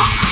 Bye.